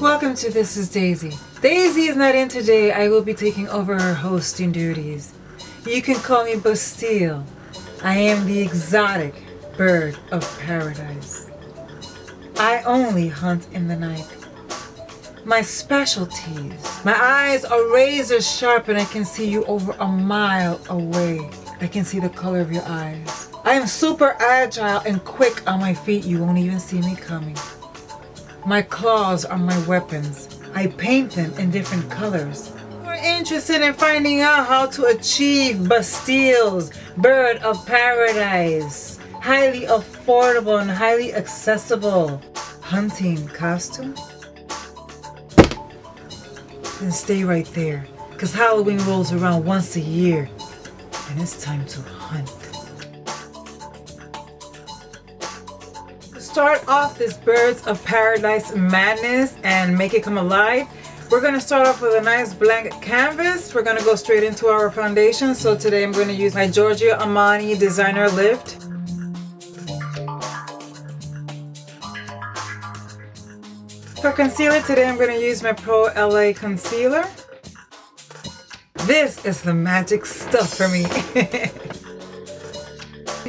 Welcome to This is Daisy. Daisy is not in today. I will be taking over her hosting duties. You can call me Bastille. I am the exotic bird of paradise. I only hunt in the night. My specialties. My eyes are razor sharp and I can see you over a mile away. I can see the color of your eyes. I am super agile and quick on my feet. You won't even see me coming. My claws are my weapons. I paint them in different colors. We're interested in finding out how to achieve Bastille's Bird of Paradise. Highly affordable and highly accessible hunting costume? And stay right there. Cause Halloween rolls around once a year. And it's time to hunt. Start off this Birds of Paradise madness and make it come alive, we're going to start off with a nice blank canvas. We're going to go straight into our foundation. So today I'm going to use my Giorgio Armani Designer Lift. For concealer today I'm going to use my Pro LA Concealer. This is the magic stuff for me.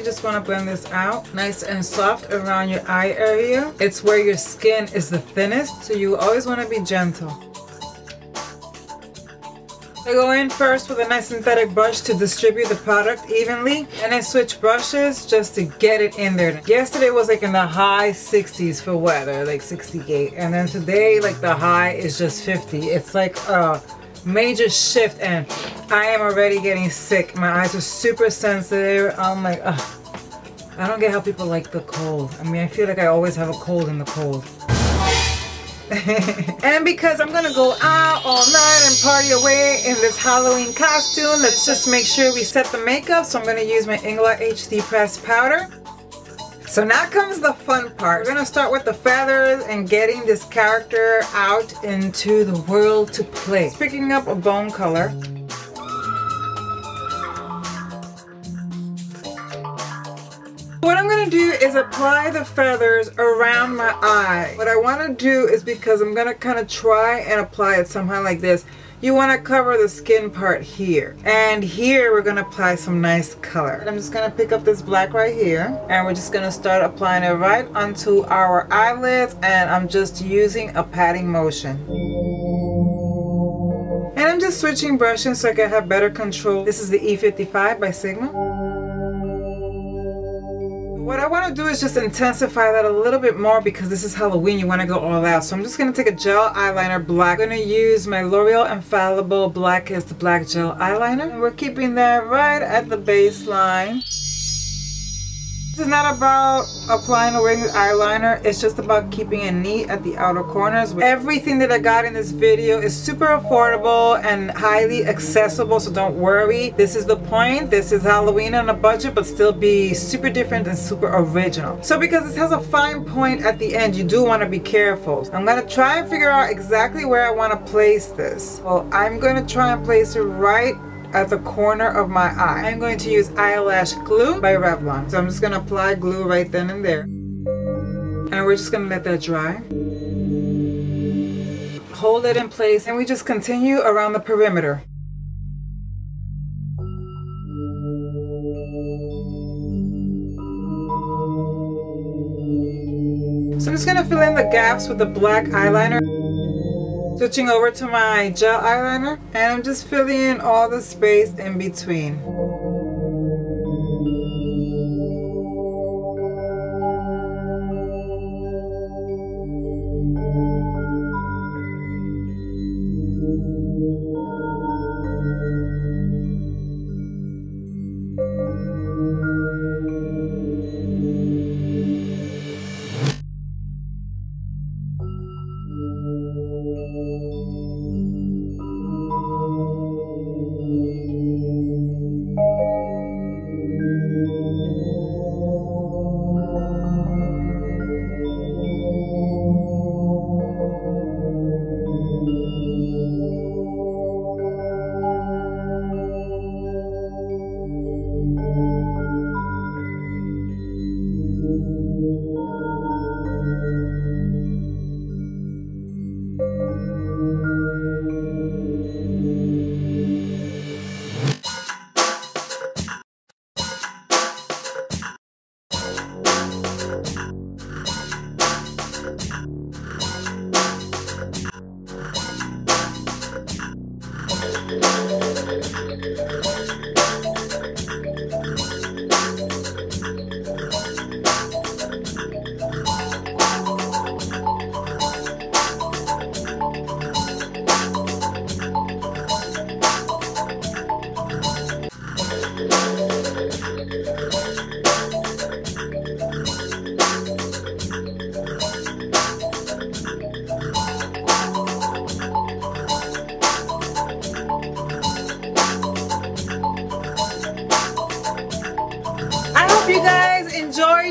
You just want to blend this out nice and soft around your eye area. It's where your skin is the thinnest, so you always want to be gentle. I go in first with a nice synthetic brush to distribute the product evenly and I switch brushes just to get it in there. Yesterday was like in the high 60s for weather, like 68 and then today like the high is just 50. It's like a major shift and I am already getting sick. My eyes are super sensitive. I'm like, ugh. I don't get how people like the cold. I mean, I feel like I always have a cold in the cold. and because I'm gonna go out all night and party away in this Halloween costume, let's just make sure we set the makeup. So I'm gonna use my Inglot HD Press Powder. So now comes the fun part. We're gonna start with the feathers and getting this character out into the world to play. It's Picking up a bone color. What I'm to do is apply the feathers around my eye. What I want to do is because I'm going to kind of try and apply it somehow like this. You want to cover the skin part here. And here we're going to apply some nice color. I'm just going to pick up this black right here. And we're just going to start applying it right onto our eyelids. And I'm just using a patting motion. And I'm just switching brushes so I can have better control. This is the E55 by Sigma. What I want to do is just intensify that a little bit more because this is Halloween, you want to go all out. So I'm just going to take a gel eyeliner black. I'm going to use my L'Oreal Infallible Blackest Black Gel Eyeliner. And we're keeping that right at the baseline. This is not about applying a winged eyeliner. It's just about keeping it neat at the outer corners. Everything that I got in this video is super affordable and highly accessible, so don't worry. This is the point. This is Halloween on a budget, but still be super different and super original. So because this has a fine point at the end, you do want to be careful. I'm going to try and figure out exactly where I want to place this. Well, I'm going to try and place it right at the corner of my eye. I'm going to use eyelash glue by Revlon. So I'm just going to apply glue right then and there. And we're just going to let that dry. Hold it in place and we just continue around the perimeter. So I'm just going to fill in the gaps with the black eyeliner. Switching over to my gel eyeliner and I'm just filling in all the space in between.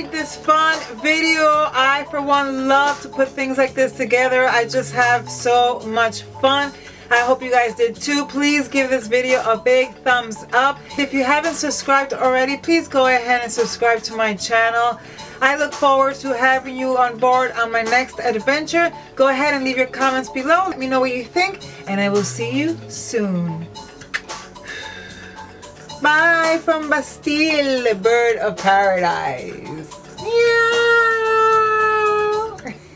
This fun video. I, for one, love to put things like this together. I just have so much fun. I hope you guys did too. Please give this video a big thumbs up. If you haven't subscribed already, please go ahead and subscribe to my channel. I look forward to having you on board on my next adventure. Go ahead and leave your comments below. Let me know what you think, and I will see you soon. Bye from Bastille, the bird of paradise.